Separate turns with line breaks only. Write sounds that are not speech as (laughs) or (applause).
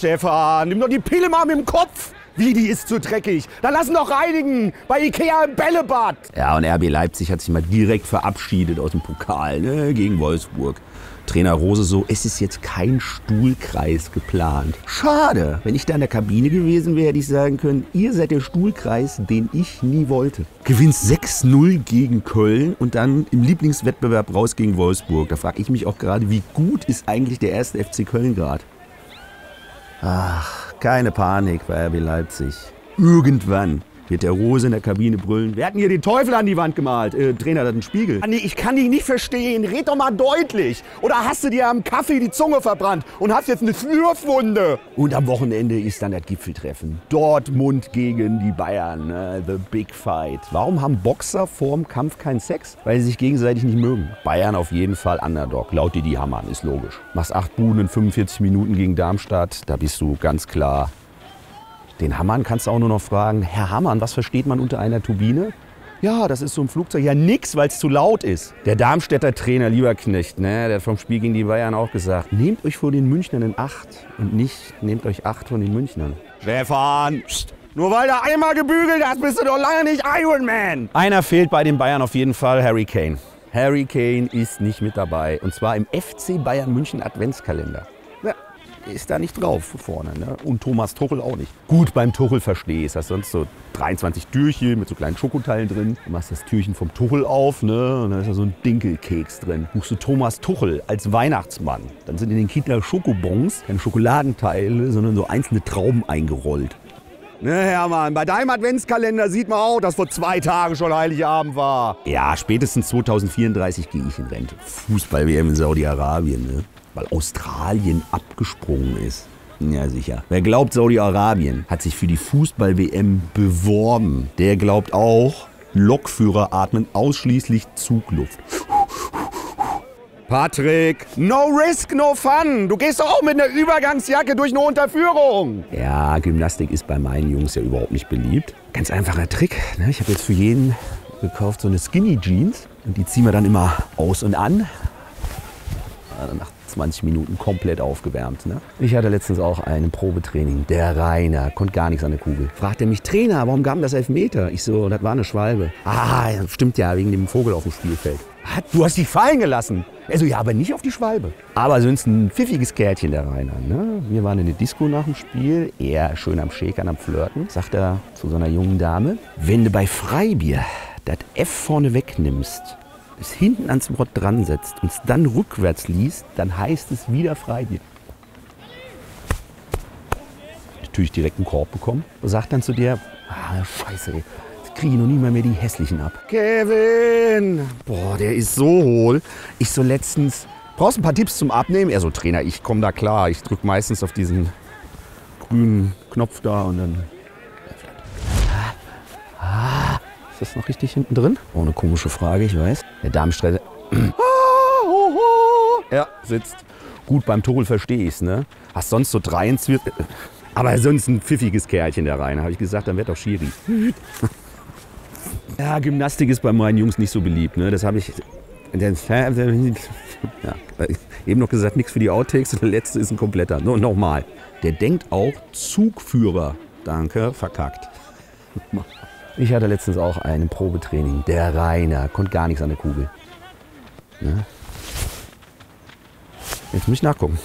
Stefan, nimm doch die Pille mal mit dem Kopf. Wie, die ist zu dreckig. Dann lassen doch reinigen. Bei Ikea im Bällebad.
Ja, und RB Leipzig hat sich mal direkt verabschiedet aus dem Pokal ne, gegen Wolfsburg. Trainer Rose so, es ist jetzt kein Stuhlkreis geplant. Schade. Wenn ich da in der Kabine gewesen wäre, hätte ich sagen können, ihr seid der Stuhlkreis, den ich nie wollte. Gewinnst 6-0 gegen Köln und dann im Lieblingswettbewerb raus gegen Wolfsburg. Da frage ich mich auch gerade, wie gut ist eigentlich der erste FC Köln gerade? Ach, keine Panik bei RB Leipzig. Irgendwann wird der Rose in der Kabine brüllen.
Wir hatten hier den Teufel an die Wand gemalt. Äh, Trainer, das ist ein Spiegel. Andi, ich kann dich nicht verstehen. Red doch mal deutlich. Oder hast du dir am Kaffee die Zunge verbrannt und hast jetzt eine Schlürfwunde?
Und am Wochenende ist dann das Gipfeltreffen. Dortmund gegen die Bayern. Ne? The Big Fight. Warum haben Boxer vorm Kampf keinen Sex? Weil sie sich gegenseitig nicht mögen. Bayern auf jeden Fall Underdog. Laut Didi Hamann, ist logisch. Machst acht Buden in 45 Minuten gegen Darmstadt. Da bist du ganz klar den Hammann kannst du auch nur noch fragen, Herr Hammann, was versteht man unter einer Turbine? Ja, das ist so ein Flugzeug. Ja, nix, weil es zu laut ist. Der Darmstädter Trainer Lieberknecht, ne, der hat vom Spiel gegen die Bayern auch gesagt, nehmt euch vor den Münchnern in Acht und nicht nehmt euch Acht von den Münchnern.
Stefan, pst, nur weil du einmal gebügelt hast, bist du doch lange nicht Iron Man.
Einer fehlt bei den Bayern auf jeden Fall, Harry Kane. Harry Kane ist nicht mit dabei. Und zwar im FC Bayern München Adventskalender. Ist da nicht drauf vorne. Ne? Und Thomas Tuchel auch nicht. Gut, beim Tuchel verstehe ich es. Sonst so 23 Türchen mit so kleinen Schokoteilen drin. Du machst das Türchen vom Tuchel auf ne? und da ist da so ein Dinkelkeks drin. Buchst du Thomas Tuchel als Weihnachtsmann. Dann sind in den Kinder Schokobons keine Schokoladenteile, sondern so einzelne Trauben eingerollt.
Ne, Hermann, bei deinem Adventskalender sieht man auch, dass vor zwei Tagen schon Heiligabend war.
Ja, spätestens 2034 gehe ich in Rente. Fußball-WM in Saudi-Arabien, ne? weil Australien abgesprungen ist. Ja, sicher. Wer glaubt, Saudi-Arabien hat sich für die Fußball-WM beworben, der glaubt auch, Lokführer atmen ausschließlich Zugluft.
Patrick, no risk, no fun. Du gehst doch auch mit einer Übergangsjacke durch eine Unterführung.
Ja, Gymnastik ist bei meinen Jungs ja überhaupt nicht beliebt. Ganz einfacher Trick. Ne? Ich habe jetzt für jeden gekauft so eine Skinny Jeans. Und die ziehen wir dann immer aus und an. Nach 20 Minuten komplett aufgewärmt. Ne? Ich hatte letztens auch ein Probetraining. Der Rainer konnte gar nichts an der Kugel. Fragte mich, Trainer, warum gab das Elfmeter? Ich so, das war eine Schwalbe. Ah, stimmt ja, wegen dem Vogel auf dem Spielfeld.
Du hast dich fallen gelassen.
Also ja, aber nicht auf die Schwalbe. Aber sonst ein pfiffiges Kärtchen, der Rainer. Ne? Wir waren in der Disco nach dem Spiel. Er schön am Schäkern, am Flirten. Sagt er zu so einer jungen Dame, wenn du bei Freibier das F vorne wegnimmst, es hinten ans Wort dran setzt und es dann rückwärts liest, dann heißt es wieder Freibier. Natürlich direkt einen Korb bekommen. Sagt dann zu dir, ah, scheiße, ey. Kriege ich noch nie mal mehr die hässlichen ab.
Kevin!
Boah, der ist so hohl. Ich so letztens, brauchst ein paar Tipps zum Abnehmen? Er so, Trainer, ich komme da klar. Ich drücke meistens auf diesen grünen Knopf da und dann... Ah, ist das noch richtig hinten drin? Oh, eine komische Frage, ich weiß. Der Darmstreiter... Ja, sitzt. Gut, beim Tuchel verstehe ich's, ne? Hast sonst so drei ins Aber sonst ein pfiffiges Kerlchen da rein. Habe ich gesagt, dann wird doch Schiri. (laughs) Ja, Gymnastik ist bei meinen Jungs nicht so beliebt. Ne? Das habe ich ja, eben noch gesagt, nichts für die Outtakes. (laughs) Der letzte ist ein kompletter. No, Nochmal. Der denkt auch Zugführer. Danke, verkackt. (laughs) Ich hatte letztens auch ein Probetraining. Der Rainer konnte gar nichts an der Kugel. Ne? Jetzt muss ich nachgucken.